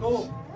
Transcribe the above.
go.